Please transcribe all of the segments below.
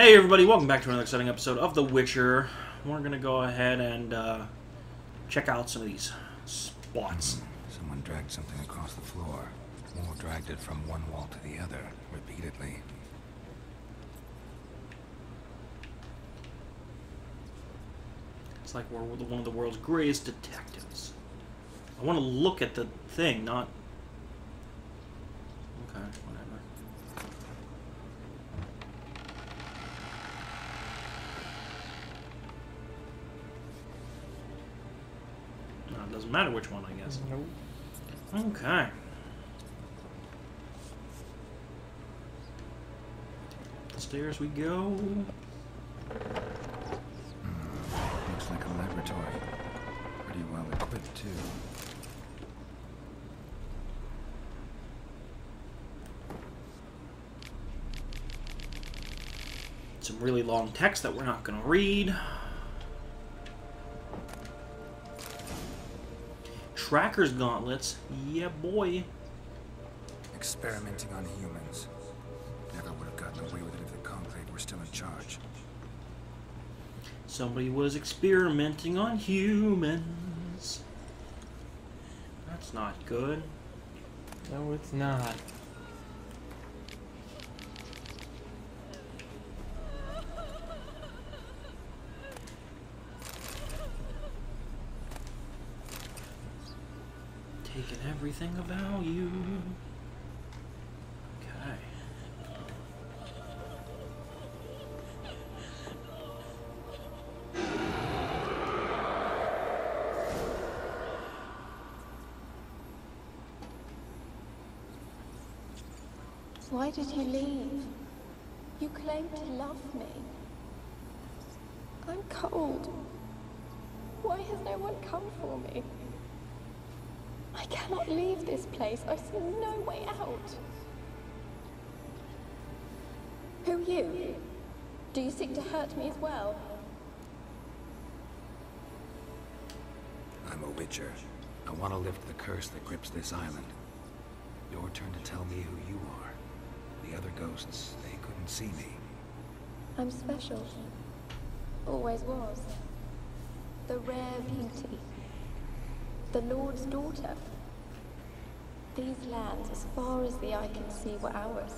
Hey everybody, welcome back to another exciting episode of The Witcher. We're gonna go ahead and uh, check out some of these spots. Someone dragged something across the floor. More dragged it from one wall to the other, repeatedly. It's like we're one of the world's greatest detectives. I want to look at the thing, not... which one, I guess. Okay. The stairs we go. Hmm, looks like a laboratory. Pretty well equipped, too. Some really long text that we're not going to read. Tracker's gauntlets. Yeah, boy. Experimenting on humans. Never would have gotten away with it if the Conclave were still in charge. Somebody was experimenting on humans. That's not good. No, it's not. Everything of value. Okay. Why did you leave? You claimed to love me. I'm cold. Why has no one come for me? I cannot leave this place. I see no way out. Who are you? Do you seek to hurt me as well? I'm a Witcher. I want to lift the curse that grips this island. Your turn to tell me who you are. The other ghosts, they couldn't see me. I'm special. Always was. The rare beauty. The Lord's daughter. These lands, as far as the eye can see, were ours.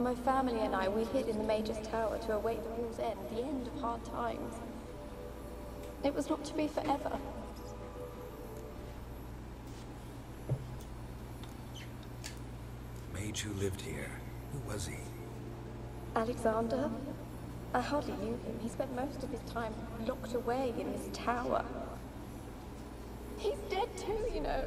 My family and I, we hid in the Mage's Tower to await the war's end, the end of hard times. It was not to be forever. Mage who lived here. Who was he? Alexander? I hardly knew him. He spent most of his time locked away in this tower. Too, you know.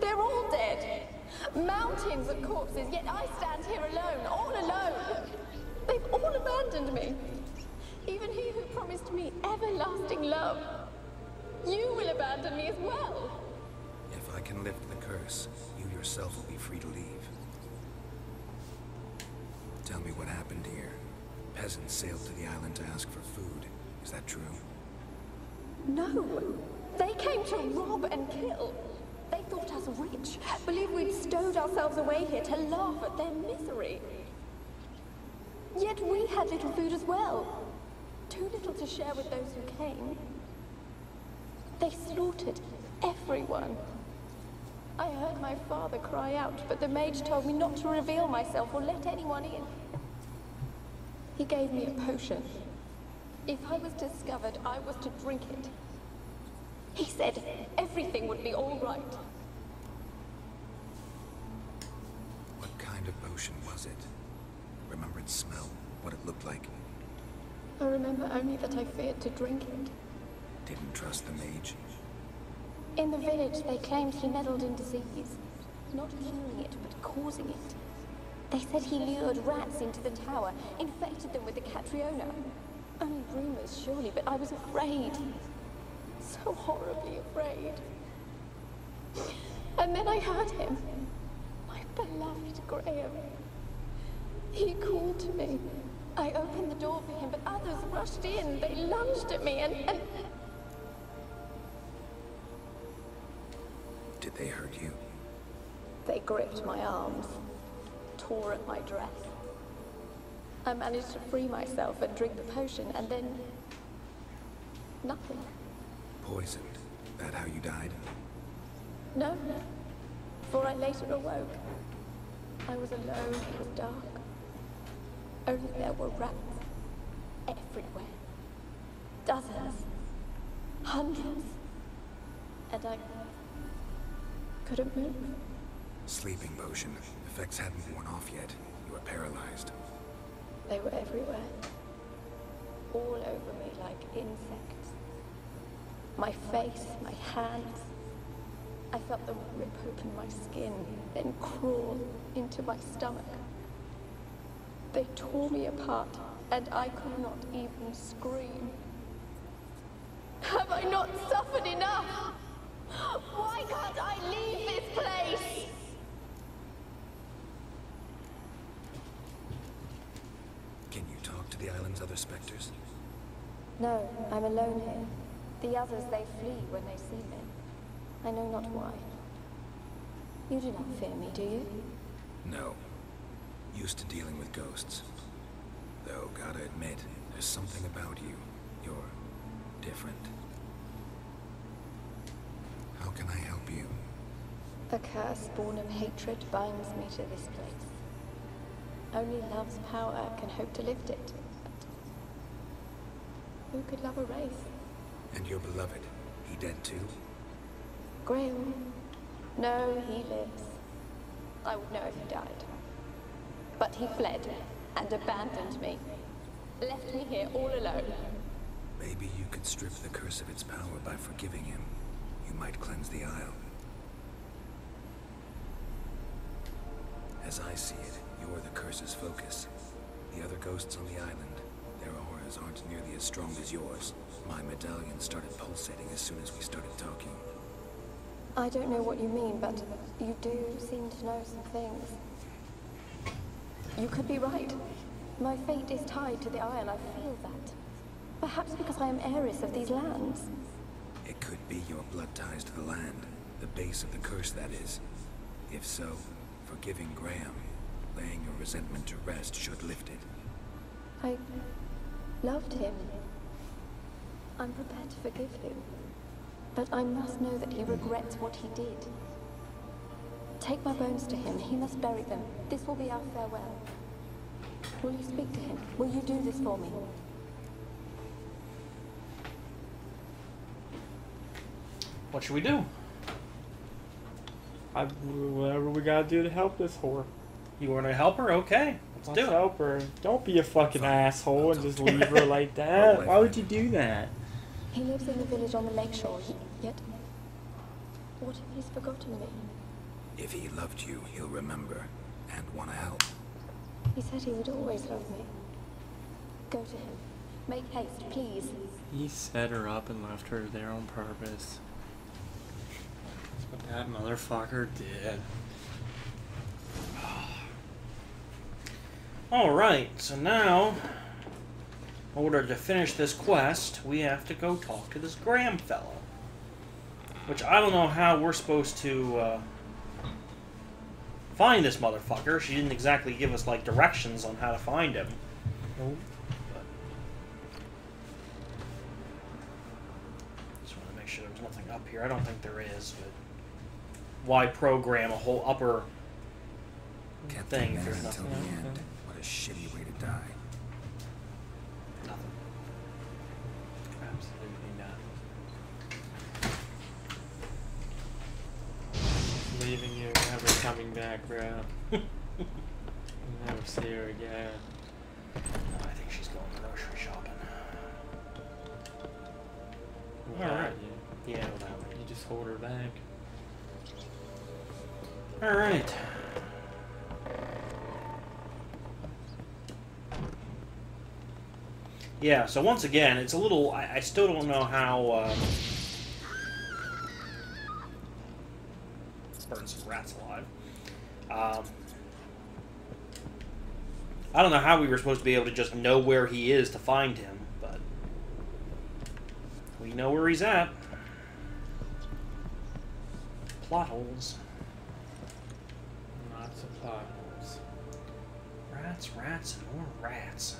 They're all dead. Mountains of corpses, yet I stand here alone, all alone. They've all abandoned me. Even he who promised me everlasting love. You will abandon me as well. If I can lift the curse, you yourself will be free to leave. Tell me what happened here. Peasants sailed to the island to ask for food. Is that true? No. They came to rob and kill. They thought us rich, believed we'd stowed ourselves away here to laugh at their misery. Yet we had little food as well. Too little to share with those who came. They slaughtered everyone. I heard my father cry out, but the mage told me not to reveal myself or let anyone in. He gave me a potion. If I was discovered, I was to drink it. He said everything would be all right. What kind of potion was it? Remember its smell? What it looked like? I remember only that I feared to drink it. Didn't trust the mage? In the village, they claimed he meddled in disease. Not curing it, but causing it. They said he lured rats into the tower, infected them with the Catriona. Only rumors, surely, but I was afraid. So horribly afraid. And then I heard him. My beloved Graham. He called to me. I opened the door for him, but others rushed in. They lunged at me and, and Did they hurt you? they gripped my arms, tore at my dress. I managed to free myself and drink the potion, and then. nothing. Poisoned. That how you died? No, for I later awoke. I was alone, it was dark. Only there were rats everywhere. Dozens. Hundreds. And I couldn't move. Sleeping potion. Effects hadn't worn off yet. You were paralyzed. They were everywhere. All over me like insects. My face, my hands. I felt them rip open my skin, then crawl into my stomach. They tore me apart, and I could not even scream. Have I not suffered enough? Why can't I leave this place? Can you talk to the island's other specters? No, I'm alone here. The others, they flee when they see me. I know not why. You do not fear me, do you? No. Used to dealing with ghosts. Though, gotta admit, there's something about you. You're different. How can I help you? A curse born of hatred binds me to this place. Only love's power can hope to lift it. But who could love a wraith? And your beloved, he dead too? Graham? No, he lives. I would know if he died. But he fled and abandoned me. Left me here all alone. Maybe you could strip the curse of its power by forgiving him. You might cleanse the Isle. As I see it, you're the curse's focus. The other ghosts on the island, their auras aren't nearly as strong as yours. My medallion started pulsating as soon as we started talking. I don't know what you mean, but you do seem to know some things. You could be right. My fate is tied to the Isle, I feel that. Perhaps because I am heiress of these lands. It could be your blood ties to the land, the base of the curse, that is. If so, forgiving Graham, laying your resentment to rest should lift it. I loved him. I'm prepared to forgive him. But I must know that he regrets what he did. Take my bones to him. He must bury them. This will be our farewell. Will you speak to him? Will you do this for me? What should we do? I, whatever we gotta do to help this whore. You want to help her? Okay, let's, Let's do it. help her. Don't be a fucking asshole and just leave her like that. Why would you do that? He lives in the village on the lakeshore, he, yet... What if he's forgotten me? If he loved you, he'll remember and want to help. He said he would always love me. Go to him. Make haste, please. He set her up and left her there on purpose. That's what that motherfucker did. Alright, so now, in order to finish this quest, we have to go talk to this Graham fellow. Which I don't know how we're supposed to uh, find this motherfucker. She didn't exactly give us, like, directions on how to find him. Nope. Just want to make sure there's nothing up here. I don't think there is, but why program a whole upper Kept thing if there there's until nothing? the end. What a shitty way to die. Nothing. Absolutely not. Leaving you, never coming back, bro. never see her again. I think she's going grocery shopping. Without Alright. you. Yeah, without me. You just hold her back. All right. Yeah, so once again, it's a little. I, I still don't know how. Um, burn some rats alive. Um, I don't know how we were supposed to be able to just know where he is to find him, but we know where he's at. Plot holes. Lots of plot holes. Rats, rats, and more rats.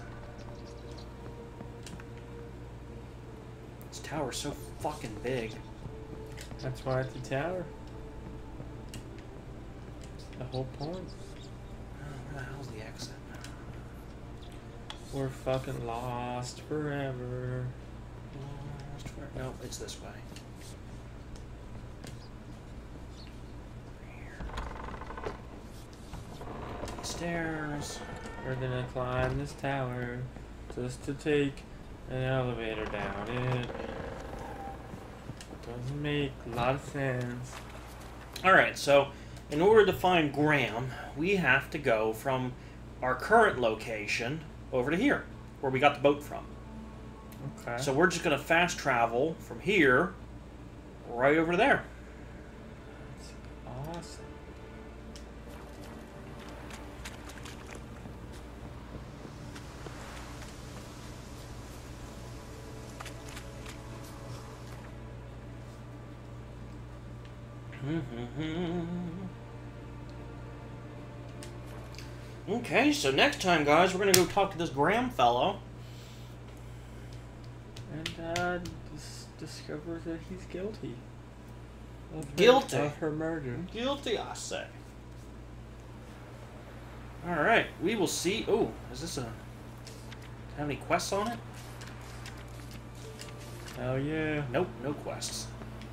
This tower's so fucking big. That's why it's a tower. The whole point. Where the hell's the exit? We're fucking lost forever. Lost for- No, it's this way. Here. Stairs. We're gonna climb this tower just to take an elevator down it. Doesn't make a lot of sense. Alright, so in order to find Graham, we have to go from our current location over to here, where we got the boat from. Okay. So we're just going to fast travel from here right over there. awesome. Mm-hmm. Okay, so next time, guys, we're going to go talk to this Graham fellow. And uh, dis- discovers that he's guilty. Of her, Guilty. of her murder. Guilty, I say. Alright, we will see. Oh, is this a. Have any quests on it? Hell yeah. Nope, no quests.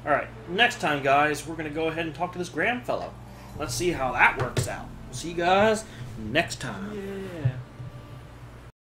Alright, next time, guys, we're going to go ahead and talk to this Graham fellow. Let's see how that works out. See you guys next time. Yeah.